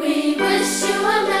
We wish you a Merry